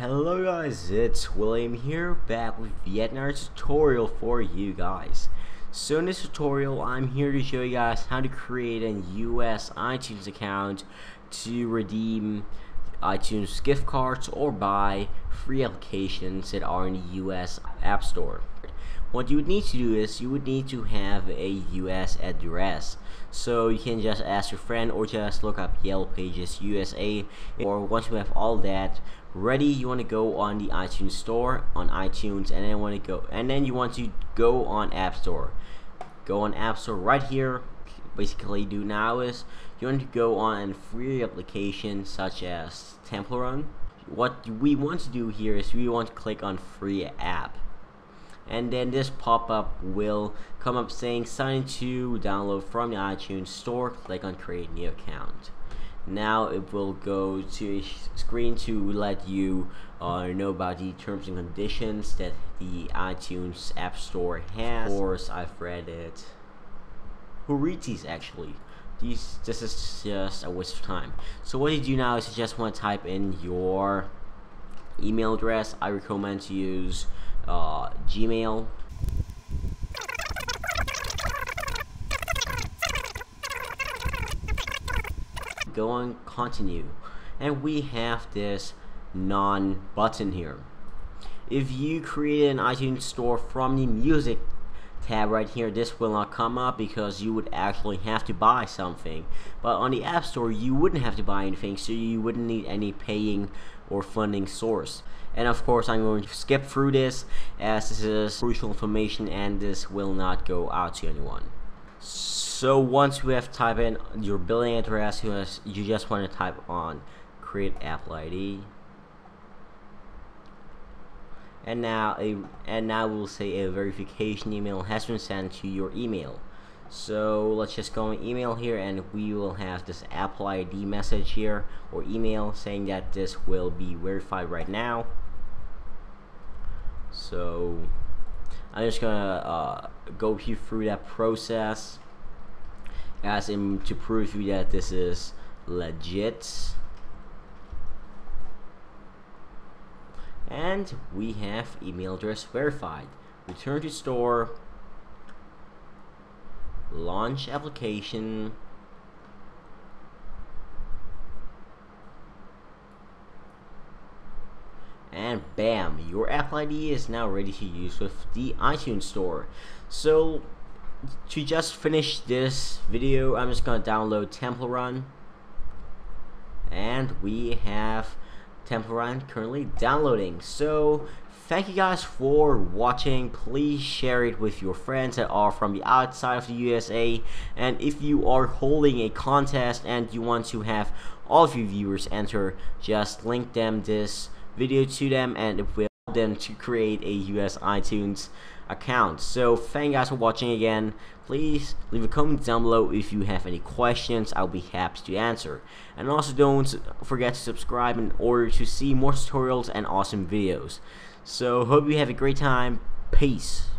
Hello guys, it's William here, back with yet another tutorial for you guys. So in this tutorial, I'm here to show you guys how to create a US iTunes account to redeem iTunes gift cards or buy free applications that are in the US App Store. What you would need to do is you would need to have a US address. So you can just ask your friend or just look up Yellow Pages USA or once you have all that ready you want to go on the iTunes store on iTunes and then want to go and then you want to go on App Store go on App Store right here basically do now is you want to go on free applications such as Temple Run what we want to do here is we want to click on free app and then this pop-up will come up saying sign to download from the iTunes store click on create new account now it will go to a screen to let you uh, know about the terms and conditions that the iTunes App Store has. Of course, I've read it. Who reads these actually? These, this is just a waste of time. So what you do now is you just want to type in your email address. I recommend to use uh, Gmail go on continue and we have this non button here if you create an iTunes store from the music tab right here this will not come up because you would actually have to buy something. But on the App Store you wouldn't have to buy anything so you wouldn't need any paying or funding source. And of course I'm going to skip through this as this is crucial information and this will not go out to anyone. So once we have typed in your billing address, you just want to type on create Apple ID. And now a and now we'll say a verification email has been sent to your email. So let's just go on email here and we will have this Apple ID message here or email saying that this will be verified right now. So I'm just gonna uh, go through that process ask him to prove you that this is legit and we have email address verified. Return to store. Launch application. And bam your Apple ID is now ready to use with the iTunes store. So to just finish this video, I'm just gonna download Temple Run, and we have Temple Run currently downloading. So thank you guys for watching. Please share it with your friends that are from the outside of the USA. And if you are holding a contest and you want to have all of your viewers enter, just link them this video to them and it will them to create a US iTunes account. So thank you guys for watching again. Please leave a comment down below if you have any questions. I'll be happy to answer. And also don't forget to subscribe in order to see more tutorials and awesome videos. So hope you have a great time. Peace.